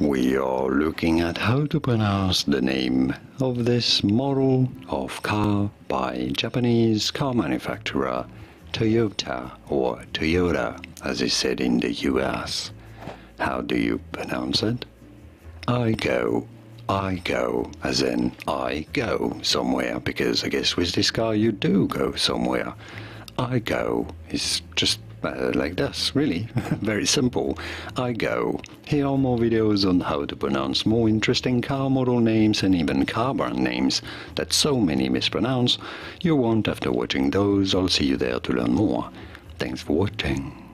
we are looking at how to pronounce the name of this model of car by Japanese car manufacturer Toyota or Toyota as is said in the US. How do you pronounce it? Aygo. I go, as in I go somewhere, because I guess with this car you do go somewhere. Aygo is just uh, like this, really. Very simple. Aygo. Here are more videos on how to pronounce more interesting car model names and even car brand names that so many mispronounce. You won't after watching those. I'll see you there to learn more. Thanks for watching.